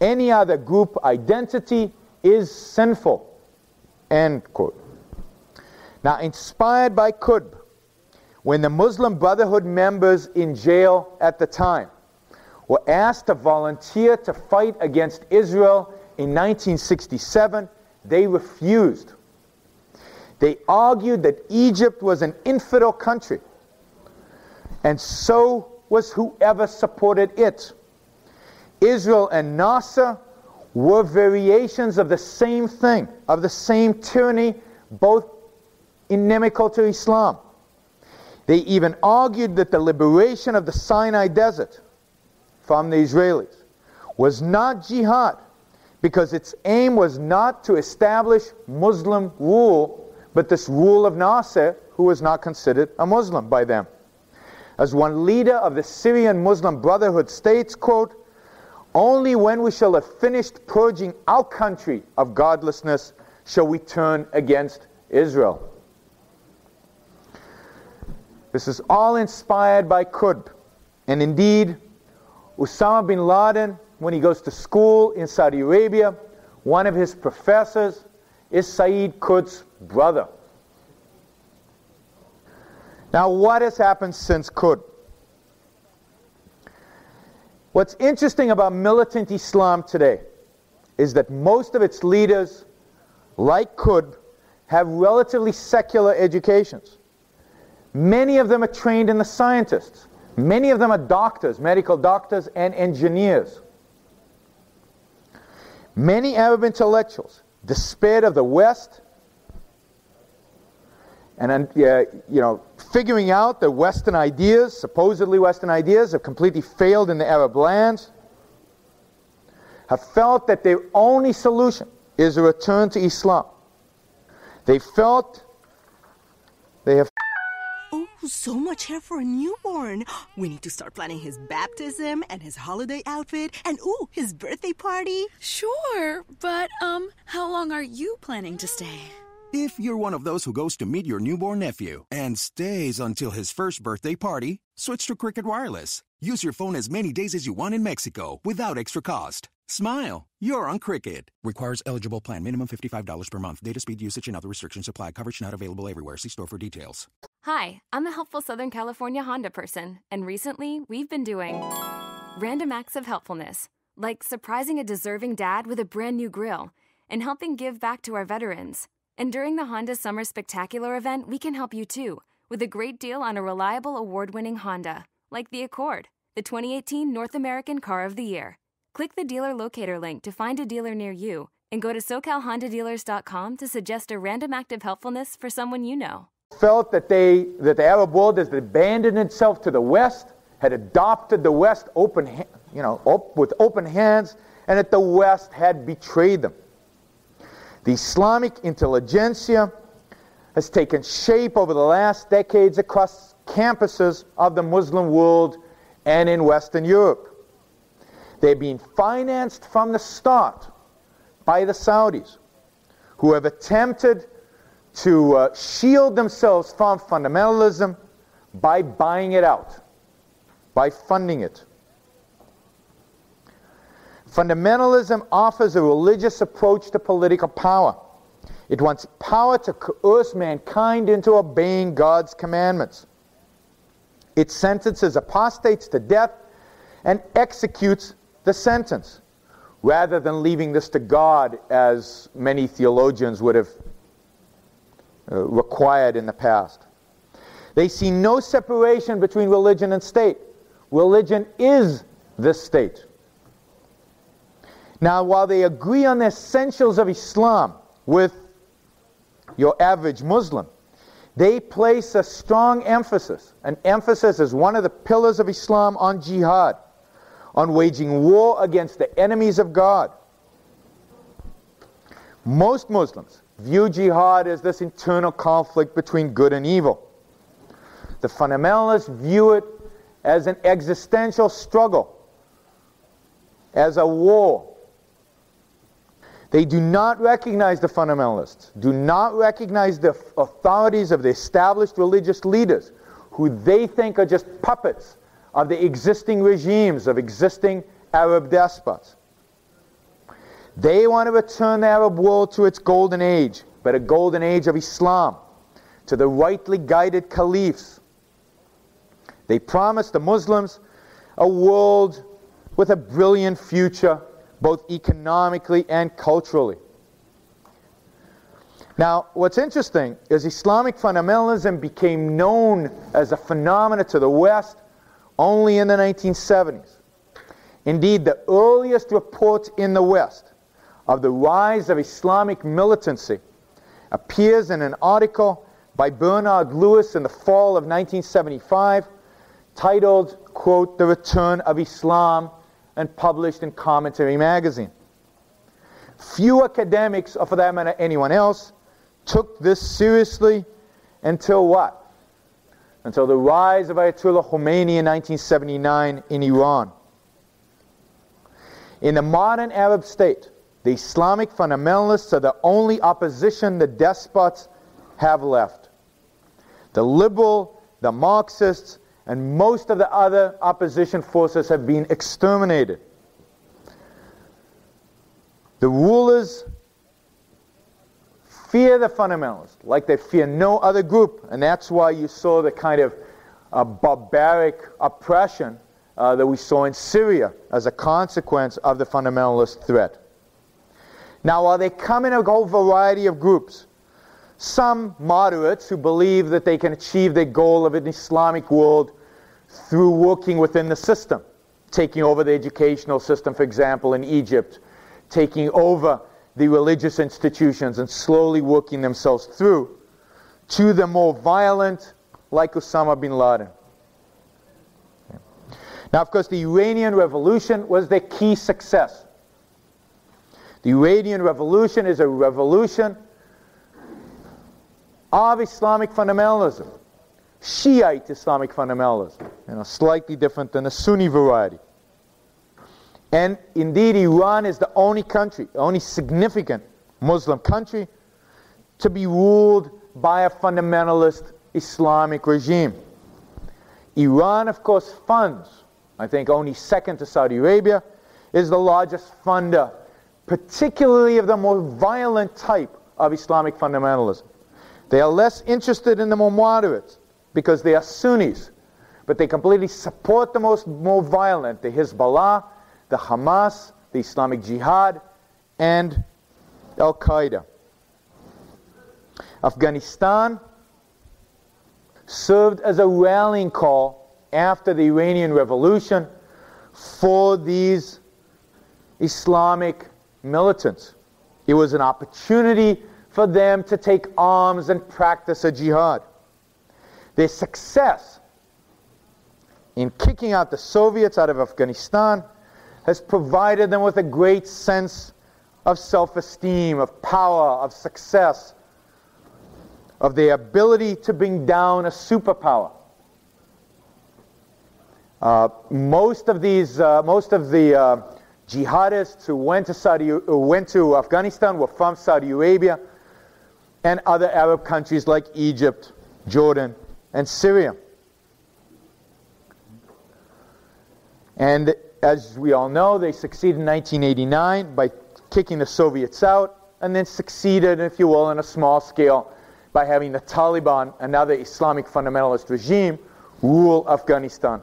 Any other group identity is sinful. End quote. Now, inspired by Qutb, when the Muslim Brotherhood members in jail at the time were asked to volunteer to fight against Israel in 1967, they refused. They argued that Egypt was an infidel country, and so was whoever supported it. Israel and Nasser were variations of the same thing, of the same tyranny, both inimical to Islam. They even argued that the liberation of the Sinai desert from the Israelis was not jihad because its aim was not to establish Muslim rule, but this rule of Nasser, who was not considered a Muslim by them. As one leader of the Syrian Muslim Brotherhood states, quote, only when we shall have finished purging our country of godlessness shall we turn against Israel. This is all inspired by Qutb. And indeed, Osama bin Laden, when he goes to school in Saudi Arabia, one of his professors is Sayyid Qutb's brother. Now, what has happened since Qutb? What's interesting about militant Islam today is that most of its leaders, like Qutb, have relatively secular educations. Many of them are trained in the scientists. Many of them are doctors, medical doctors, and engineers. Many Arab intellectuals despaired of the West and uh, you know, figuring out that Western ideas, supposedly Western ideas, have completely failed in the Arab lands, have felt that their only solution is a return to Islam. They felt they have Oh, so much hair for a newborn. We need to start planning his baptism and his holiday outfit and ooh, his birthday party. Sure, but um, how long are you planning to stay? If you're one of those who goes to meet your newborn nephew and stays until his first birthday party, switch to Cricket Wireless. Use your phone as many days as you want in Mexico without extra cost. Smile. You're on Cricket. Requires eligible plan. Minimum $55 per month. Data speed usage and other restrictions apply. Coverage not available everywhere. See store for details. Hi, I'm a helpful Southern California Honda person, and recently we've been doing random acts of helpfulness, like surprising a deserving dad with a brand new grill and helping give back to our veterans. And during the Honda Summer Spectacular event, we can help you too with a great deal on a reliable award winning Honda, like the Accord, the 2018 North American Car of the Year. Click the dealer locator link to find a dealer near you and go to SoCalHondaDealers.com to suggest a random act of helpfulness for someone you know. Felt that they that the Arab world has abandoned itself to the West, had adopted the West open, you know, op- with open hands, and that the West had betrayed them. The Islamic intelligentsia has taken shape over the last decades across campuses of the Muslim world and in Western Europe. They've been financed from the start by the Saudis, who have attempted to uh, shield themselves from fundamentalism by buying it out, by funding it. Fundamentalism offers a religious approach to political power. It wants power to coerce mankind into obeying God's commandments. It sentences apostates to death and executes the sentence, rather than leaving this to God, as many theologians would have uh, required in the past. They see no separation between religion and state. Religion is the state. Now, while they agree on the essentials of Islam with your average Muslim, they place a strong emphasis, an emphasis as one of the pillars of Islam on jihad, on waging war against the enemies of God. Most Muslims view jihad as this internal conflict between good and evil. The fundamentalists view it as an existential struggle, as a war they do not recognize the fundamentalists, do not recognize the authorities of the established religious leaders who they think are just puppets of the existing regimes of existing Arab despots. They want to return the Arab world to its golden age, but a golden age of Islam, to the rightly guided caliphs. They promise the Muslims a world with a brilliant future both economically and culturally. Now, what's interesting is Islamic fundamentalism became known as a phenomenon to the West only in the 1970s. Indeed, the earliest report in the West of the rise of Islamic militancy appears in an article by Bernard Lewis in the fall of 1975 titled, quote, The Return of Islam and published in Commentary magazine. Few academics, or for that matter anyone else, took this seriously until what? Until the rise of Ayatollah Khomeini in 1979 in Iran. In the modern Arab state, the Islamic fundamentalists are the only opposition the despots have left. The liberal, the Marxists, and most of the other opposition forces have been exterminated. The rulers fear the fundamentalists like they fear no other group, and that's why you saw the kind of uh, barbaric oppression uh, that we saw in Syria as a consequence of the fundamentalist threat. Now, while they come in a whole variety of groups, some moderates who believe that they can achieve their goal of an Islamic world through working within the system, taking over the educational system, for example, in Egypt, taking over the religious institutions and slowly working themselves through to the more violent, like Osama bin Laden. Now, of course, the Iranian Revolution was the key success. The Iranian Revolution is a revolution of Islamic fundamentalism Shiite Islamic fundamentalism, you know, slightly different than the Sunni variety. And indeed, Iran is the only country, only significant Muslim country to be ruled by a fundamentalist Islamic regime. Iran, of course, funds, I think only second to Saudi Arabia, is the largest funder, particularly of the more violent type of Islamic fundamentalism. They are less interested in the more moderates because they are Sunnis, but they completely support the most more violent, the Hezbollah, the Hamas, the Islamic Jihad, and Al Qaeda. Afghanistan served as a rallying call after the Iranian Revolution for these Islamic militants. It was an opportunity for them to take arms and practice a jihad. Their success in kicking out the Soviets out of Afghanistan has provided them with a great sense of self esteem, of power, of success, of their ability to bring down a superpower. Uh, most of these, uh, most of the uh, jihadists who went to Saudi, who went to Afghanistan were from Saudi Arabia and other Arab countries like Egypt, Jordan, and Syria. And as we all know, they succeeded in 1989 by kicking the Soviets out, and then succeeded, if you will, on a small scale by having the Taliban, another Islamic fundamentalist regime, rule Afghanistan.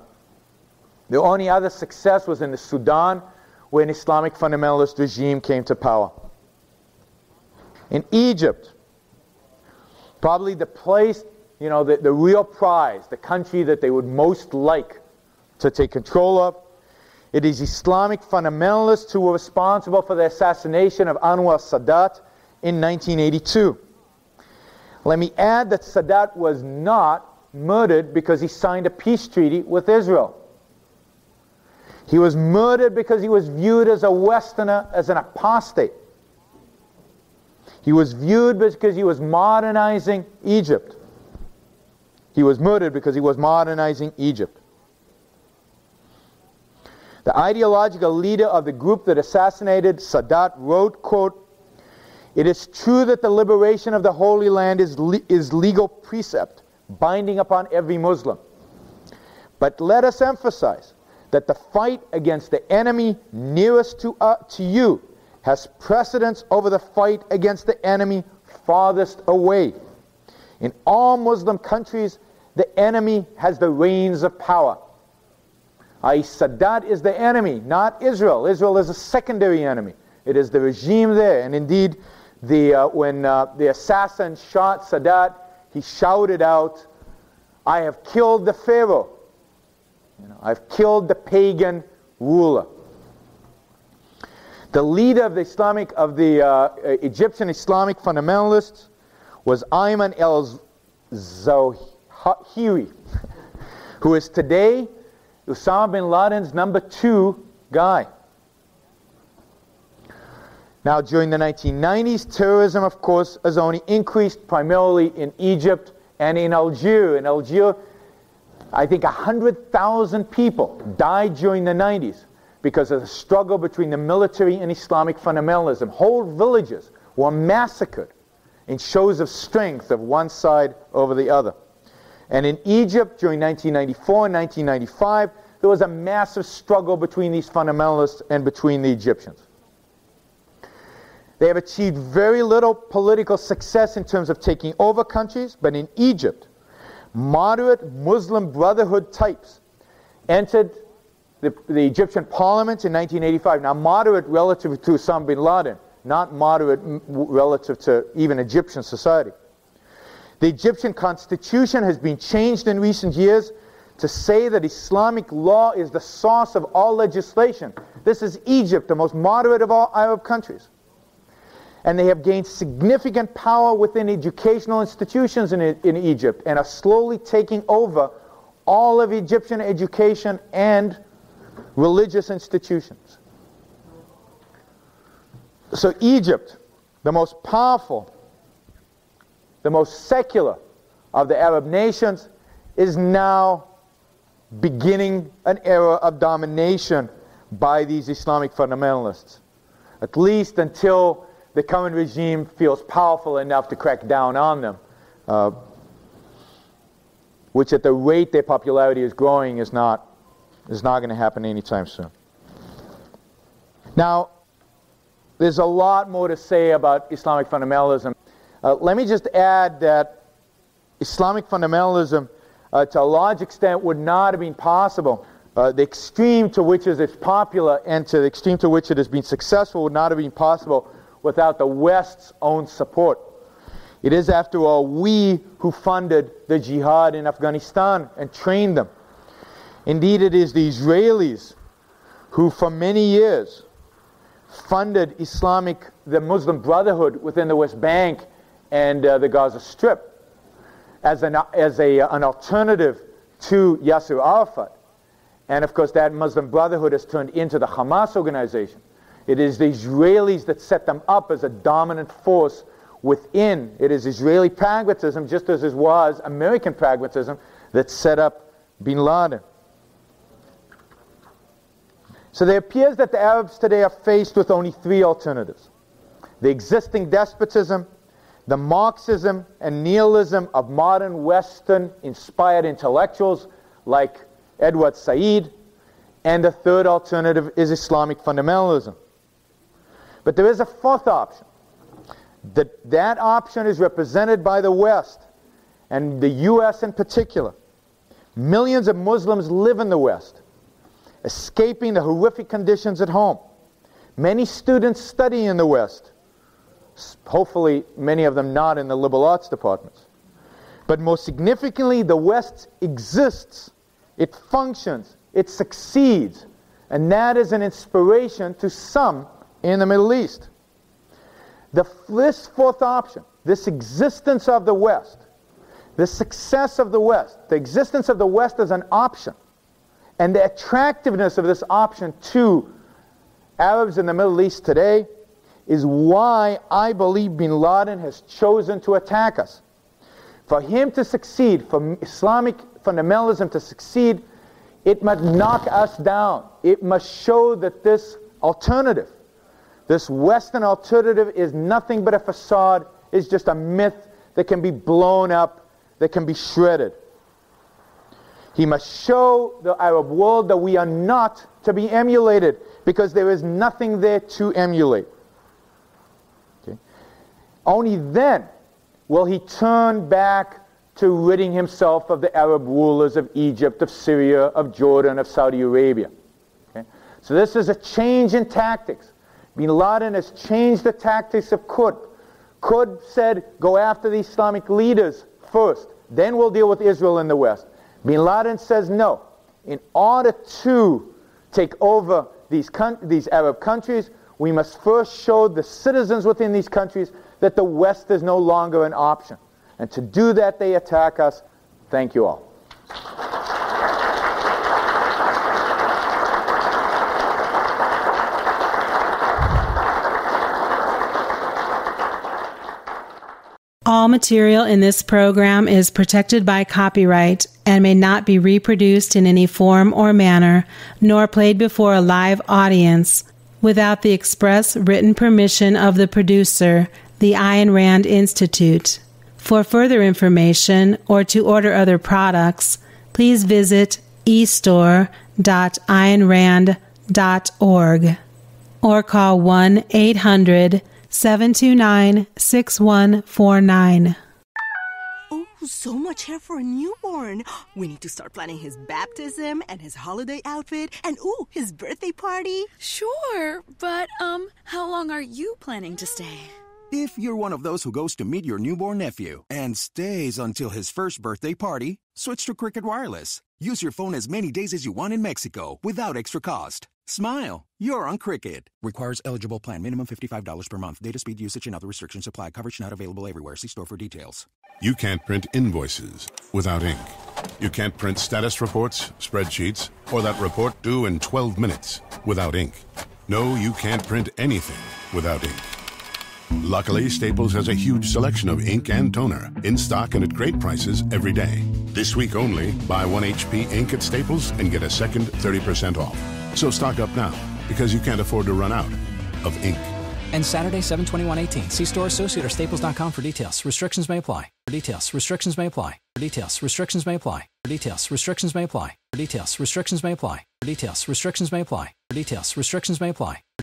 The only other success was in the Sudan, where an Islamic fundamentalist regime came to power. In Egypt, probably the place, you know, the, the real prize, the country that they would most like to take control of, it is Islamic fundamentalists who were responsible for the assassination of Anwar Sadat in 1982. Let me add that Sadat was not murdered because he signed a peace treaty with Israel. He was murdered because he was viewed as a Westerner, as an apostate. He was viewed because he was modernizing Egypt. He was murdered because he was modernizing Egypt. The ideological leader of the group that assassinated Sadat wrote, quote, It is true that the liberation of the Holy Land is, le- is legal precept, binding upon every Muslim. But let us emphasize that the fight against the enemy nearest to, uh, to you has precedence over the fight against the enemy farthest away. In all Muslim countries, the enemy has the reins of power. I, Sadat is the enemy, not Israel. Israel is a secondary enemy. It is the regime there. And indeed, the, uh, when uh, the assassin shot Sadat, he shouted out, I have killed the Pharaoh. You know, I've killed the pagan ruler. The leader of the Islamic, of the uh, Egyptian Islamic fundamentalists was Ayman el-Zawahiri, who is today Osama bin Laden's number two guy. Now, during the 1990s, terrorism, of course, has only increased primarily in Egypt and in Algeria. In Algeria, I think 100,000 people died during the 90s because of the struggle between the military and Islamic fundamentalism. Whole villages were massacred in shows of strength of one side over the other. And in Egypt during 1994 and 1995, there was a massive struggle between these fundamentalists and between the Egyptians. They have achieved very little political success in terms of taking over countries, but in Egypt, moderate Muslim Brotherhood types entered the, the, Egyptian parliament in 1985. Now, moderate relative to Osama bin Laden, not moderate relative to even Egyptian society. The Egyptian constitution has been changed in recent years to say that Islamic law is the source of all legislation. This is Egypt, the most moderate of all Arab countries. And they have gained significant power within educational institutions in, in Egypt and are slowly taking over all of Egyptian education and religious institutions. So, Egypt, the most powerful, the most secular of the Arab nations, is now beginning an era of domination by these Islamic fundamentalists, at least until the current regime feels powerful enough to crack down on them, uh, which at the rate their popularity is growing is not, is not going to happen anytime soon. Now, there's a lot more to say about Islamic fundamentalism. Uh, let me just add that Islamic fundamentalism, uh, to a large extent, would not have been possible. Uh, the extreme to which it is popular and to the extreme to which it has been successful would not have been possible without the West's own support. It is, after all, we who funded the jihad in Afghanistan and trained them. Indeed, it is the Israelis who, for many years, funded Islamic, the Muslim Brotherhood within the West Bank and uh, the Gaza Strip as, an, as a, an alternative to Yasser Arafat. And of course, that Muslim Brotherhood has turned into the Hamas organization. It is the Israelis that set them up as a dominant force within. It is Israeli pragmatism, just as it was American pragmatism, that set up bin Laden. So it appears that the Arabs today are faced with only three alternatives the existing despotism, the Marxism and nihilism of modern Western inspired intellectuals like Edward Said, and the third alternative is Islamic fundamentalism. But there is a fourth option. That, that option is represented by the West, and the U.S. in particular. Millions of Muslims live in the West escaping the horrific conditions at home. Many students study in the West, hopefully, many of them not in the liberal arts departments. But most significantly, the West exists, it functions, it succeeds, and that is an inspiration to some in the Middle East. The, this fourth option, this existence of the West, the success of the West, the existence of the West as an option, and the attractiveness of this option to Arabs in the Middle East today is why I believe bin Laden has chosen to attack us. For him to succeed, for Islamic fundamentalism to succeed, it must knock us down. It must show that this alternative, this Western alternative, is nothing but a facade, is just a myth that can be blown up, that can be shredded. He must show the Arab world that we are not to be emulated because there is nothing there to emulate. Only then will he turn back to ridding himself of the Arab rulers of Egypt, of Syria, of Jordan, of Saudi Arabia. Okay? So this is a change in tactics. Bin Laden has changed the tactics of Qutb. Qutb said, go after the Islamic leaders first, then we'll deal with Israel in the West. Bin Laden says no. In order to take over these, these Arab countries, we must first show the citizens within these countries that the West is no longer an option. And to do that, they attack us. Thank you all. All material in this program is protected by copyright and may not be reproduced in any form or manner, nor played before a live audience without the express written permission of the producer, the Ayn Rand Institute. For further information or to order other products, please visit estore.aynrand.org or call 1 800 729 6149. Oh, so much hair for a newborn. We need to start planning his baptism and his holiday outfit and, ooh, his birthday party. Sure, but, um, how long are you planning to stay? If you're one of those who goes to meet your newborn nephew and stays until his first birthday party, switch to Cricket Wireless. Use your phone as many days as you want in Mexico without extra cost. Smile. You're on Cricket. Requires eligible plan. Minimum $55 per month. Data speed usage and other restrictions apply. Coverage not available everywhere. See store for details. You can't print invoices without ink. You can't print status reports, spreadsheets, or that report due in 12 minutes without ink. No, you can't print anything without ink. Luckily, Staples has a huge selection of ink and toner in stock and at great prices every day. This week only, buy 1 HP ink at Staples and get a second 30% off. So stock up now, because you can't afford to run out of ink. And Saturday, 72118. See store associate or staples.com for details. Restrictions may apply. For details, restrictions may apply. For details, restrictions may apply. For details, restrictions may apply. For details, restrictions may apply. For details, restrictions may apply. For details, restrictions may apply.